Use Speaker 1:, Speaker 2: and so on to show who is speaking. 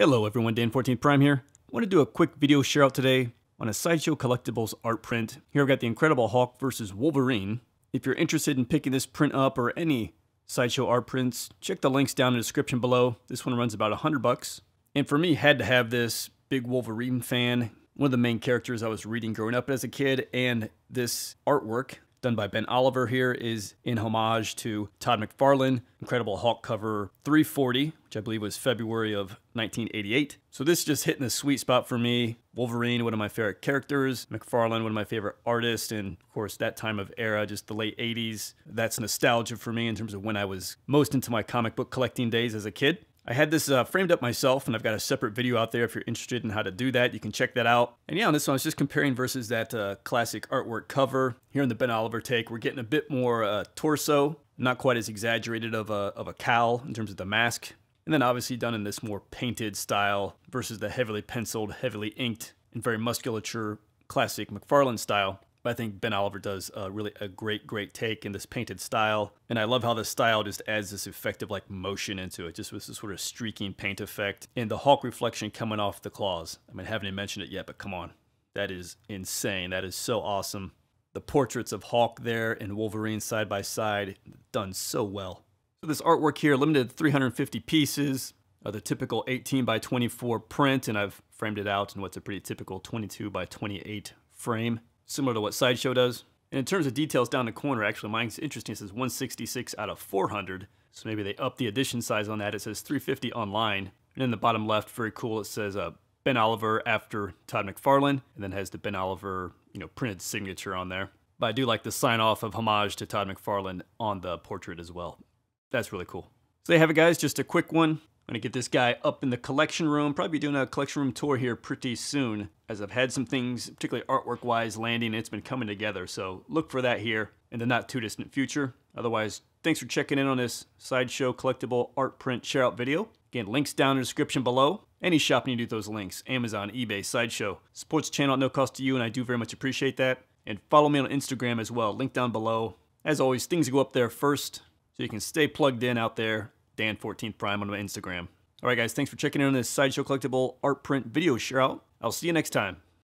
Speaker 1: Hello everyone, Dan 14th Prime here. I want to do a quick video share out today on a Sideshow Collectibles art print. Here I've got the Incredible Hulk versus Wolverine. If you're interested in picking this print up or any Sideshow art prints, check the links down in the description below. This one runs about 100 bucks. And for me, had to have this big Wolverine fan, one of the main characters I was reading growing up as a kid, and this artwork done by Ben Oliver here is in homage to Todd McFarlane, Incredible Hulk cover 340, which I believe was February of 1988. So this is just hitting the sweet spot for me. Wolverine, one of my favorite characters. McFarlane, one of my favorite artists. And of course, that time of era, just the late 80s. That's nostalgia for me in terms of when I was most into my comic book collecting days as a kid. I had this uh, framed up myself, and I've got a separate video out there if you're interested in how to do that. You can check that out. And yeah, on this one, I was just comparing versus that uh, classic artwork cover. Here in the Ben Oliver take, we're getting a bit more uh, torso, not quite as exaggerated of a, of a cowl in terms of the mask. And then obviously done in this more painted style versus the heavily penciled, heavily inked, and very musculature classic McFarlane style. But I think Ben Oliver does uh, really a great, great take in this painted style. And I love how the style just adds this effective like motion into it, just with this sort of streaking paint effect. And the Hulk reflection coming off the claws. I mean, I haven't even mentioned it yet, but come on. That is insane. That is so awesome. The portraits of Hulk there and Wolverine side by side, done so well. So this artwork here, limited to 350 pieces, uh, the typical 18 by 24 print, and I've framed it out in what's a pretty typical 22 by 28 frame similar to what Sideshow does. And in terms of details down the corner, actually mine's interesting. It says 166 out of 400. So maybe they up the edition size on that. It says 350 online. And in the bottom left, very cool, it says uh, Ben Oliver after Todd McFarlane, and then has the Ben Oliver, you know, printed signature on there. But I do like the sign off of homage to Todd McFarlane on the portrait as well. That's really cool. So there you have it, guys. Just a quick one. To get this guy up in the collection room. Probably be doing a collection room tour here pretty soon as I've had some things, particularly artwork wise, landing. It's been coming together. So look for that here in the not too distant future. Otherwise, thanks for checking in on this Sideshow collectible art print share out video. Again, links down in the description below. Any shopping you do those links, Amazon, eBay, Sideshow. Supports channel at no cost to you, and I do very much appreciate that. And follow me on Instagram as well, link down below. As always, things go up there first, so you can stay plugged in out there Dan 14th Prime on my Instagram. All right, guys, thanks for checking in on this Sideshow Collectible art print video share out. I'll see you next time.